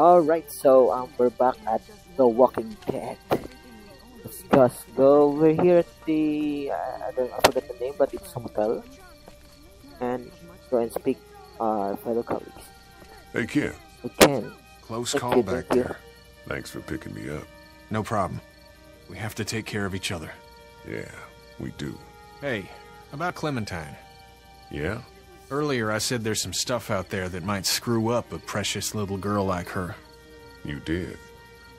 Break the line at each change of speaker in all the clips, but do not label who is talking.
Alright, so um, we're back at The Walking Dead. Discuss. So we're here at the uh, I don't I forget the name, but it's a hotel. And go and speak our fellow colleagues.
Hey, Ken.
We can.
Close
Thank
call
you,
back
thank you.
there. Thanks for picking me up.
No problem. We have to take care of each other.
Yeah, we do.
Hey, about Clementine.
Yeah?
Earlier I said there's some stuff out there that might screw up a precious little girl like her.
You did.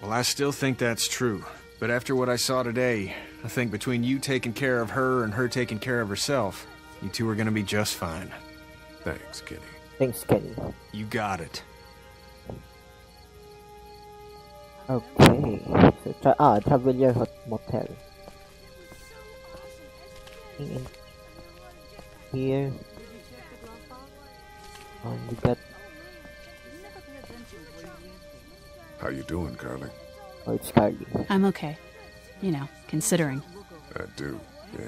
Well, I still think that's true. But after what I saw today, I think between you taking care of her and her taking care of herself, you two are gonna be just fine.
Thanks, Kenny.
Thanks, Kenny.
You got it.
Okay. So tra ah, Traveler Hot Motel. In here. Um, we got
How you doing, Carley?
oh, it's Carley.
I'm okay. You know, considering.
I do, yeah.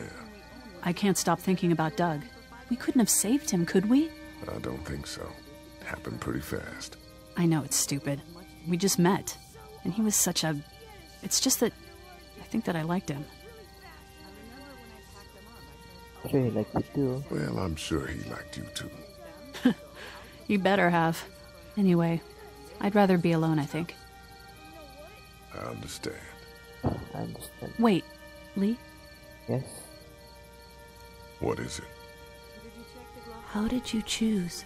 I can't stop thinking about Doug. We couldn't have saved him, could we?
I don't think so. Happened pretty fast.
I know it's stupid. We just met. And he was such a. It's just that. I think that I liked him.
Sure, you like me too.
Well, I'm sure he liked you too.
You better have. Anyway, I'd rather be alone, I think.
I understand.
I understand.
Wait, Lee,
Yes.
What is it?
how did you choose?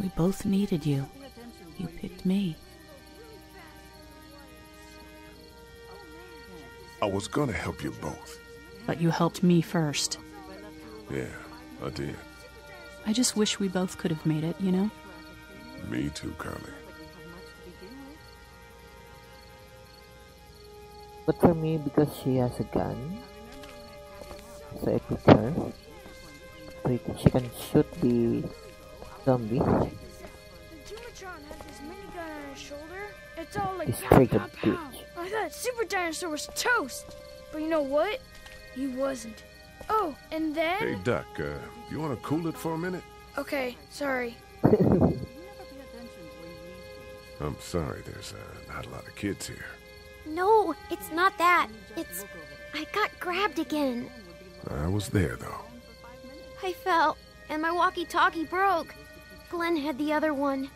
We both needed you. You picked me.
I was gonna help you both.
But you helped me first.
Yeah, I did.
I just wish we both could have made it, you know?
Me too, Carley.
But for me, because she has a gun, so I pick her. So you can, she can shoot the zombie.
The Dumatron has his minigun on his shoulder. It's all like
This
pow,
trigger
pow, pow. I thought Super Dinosaur was toast. But you know what? He wasn't. Oh, and then...
Hey, Duck, uh, you wanna cool it for a minute?
Okay, sorry.
I'm sorry, there's uh, not a lot of kids here.
No, it's not that. It's. I got grabbed again.
I was there, though.
I fell, and my walkie talkie broke. Glenn had the other one.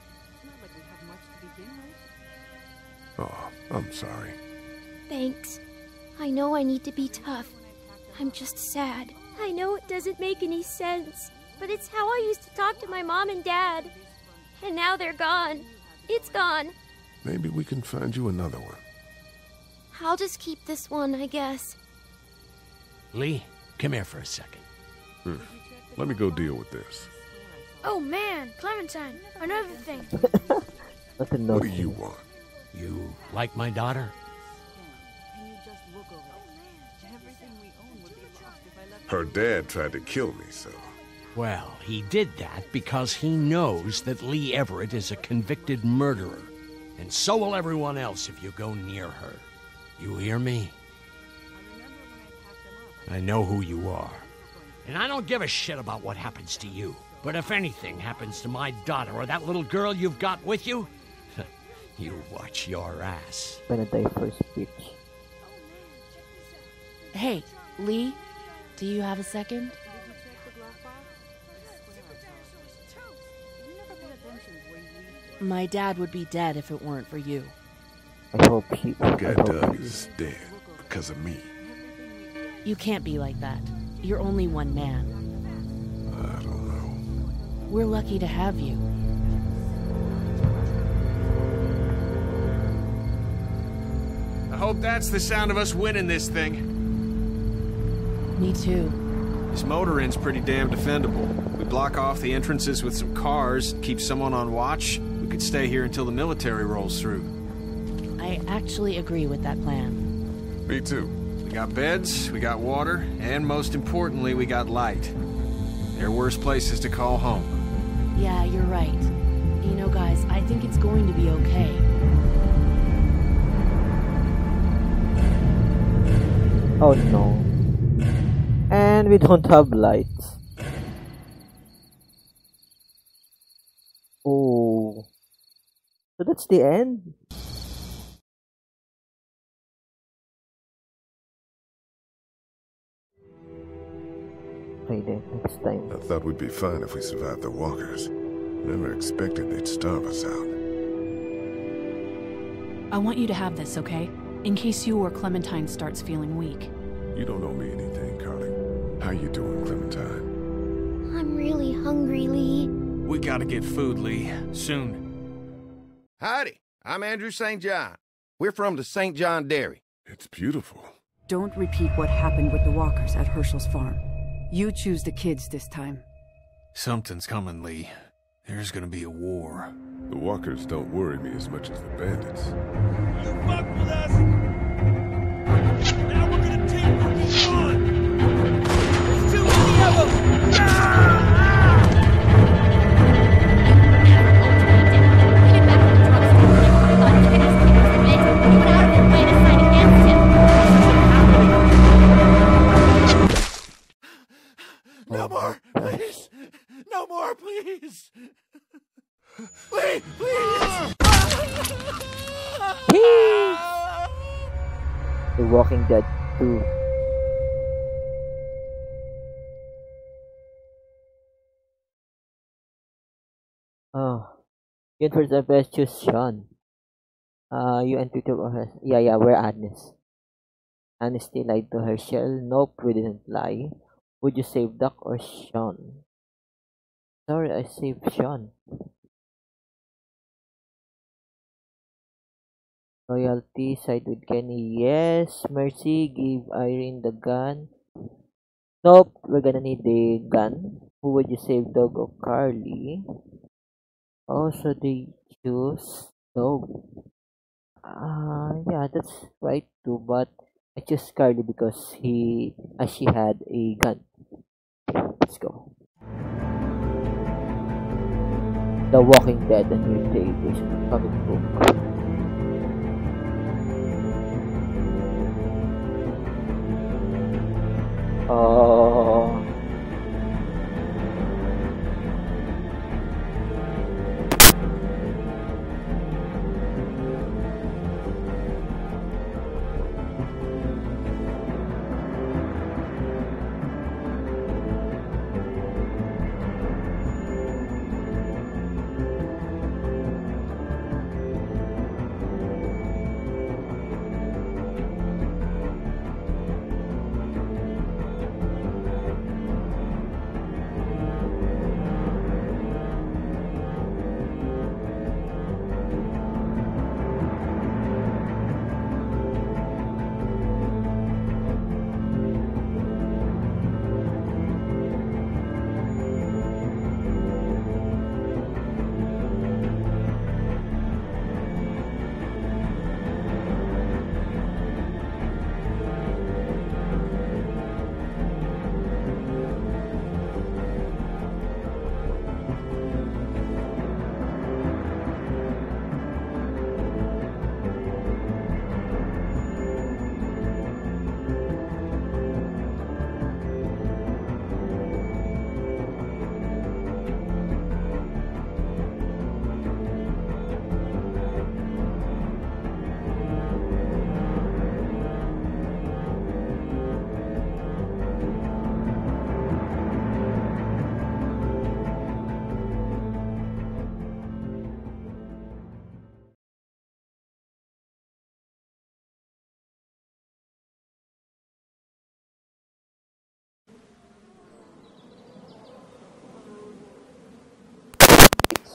Oh, I'm sorry.
Thanks. I know I need to be tough. I'm just sad. I know it doesn't make any sense, but it's how I used to talk to my mom and dad. And now they're gone. It's gone.
Maybe we can find you another one.
I'll just keep this one, I guess.
Lee, come here for a second. Hmm.
Let me go deal with this.
Oh man, Clementine, another thing.
Nothing
What do
knows
you want?
You like my daughter?
Her dad tried to kill me, so.
Well, he did that because he knows that Lee Everett is a convicted murderer. And so will everyone else if you go near her. You hear me? I know who you are. And I don't give a shit about what happens to you. But if anything happens to my daughter or that little girl you've got with you, you watch your ass.
Gonna die first, bitch.
Hey, Lee, do you have a second? My dad would be dead if it weren't for you.
I hope he. I
Guy
hope
Doug is dead because of me.
You can't be like that. You're only one man.
I don't know.
We're lucky to have you.
I hope that's the sound of us winning this thing.
Me too.
This motor inn's pretty damn defendable. We block off the entrances with some cars, keep someone on watch. We could stay here until the military rolls through.
I actually agree with that plan.
Me too.
We got beds, we got water, and most importantly, we got light. There are worse places to call home.
Yeah, you're right. You know, guys, I think it's going to be okay.
Oh no. And we don't have lights. Oh. So that's the end. Okay then, next time.
I thought we'd be fine if we survived the walkers. Never expected they'd starve us out.
I want you to have this, okay? In case you or Clementine starts feeling weak.
You don't owe me anything, Carley. How you doing, Clementine?
I'm really hungry, Lee.
We gotta get food, Lee. Soon.
Howdy, I'm Andrew St. John. We're from the St. John Dairy.
It's beautiful.
Don't repeat what happened with the walkers at Hershel's farm. You choose the kids this time.
Something's coming, Lee. There's gonna be a war.
The walkers don't worry me as much as the bandits.
You fuck with us!
Please! No more, please! Please, please!
The Walking Dead 2. Oh. Yun for the best choose Shawn. Uh, you and her. Yeah, yeah, we're Agnes. Honesty lied to Hershel. Nope, we didn't lie. Would you save Duck or Shawn? Sorry, I saved Shawn. Loyalty, side with Kenny. Yes. Mercy, give Irene the gun. Nope, we're gonna need the gun. Who would you save, Doug or Carley? Also, they choose Doug. Uh, yeah, that's right too, but I chose Carley because he, uh, she had a gun. Let's go. The Walking Dead, the new television comic book.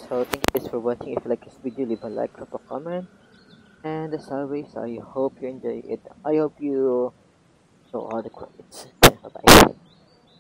So thank you guys for watching. If you like this video, leave a like, drop a comment. And as always, I hope you enjoy it. I hope you show all the credits. Bye bye.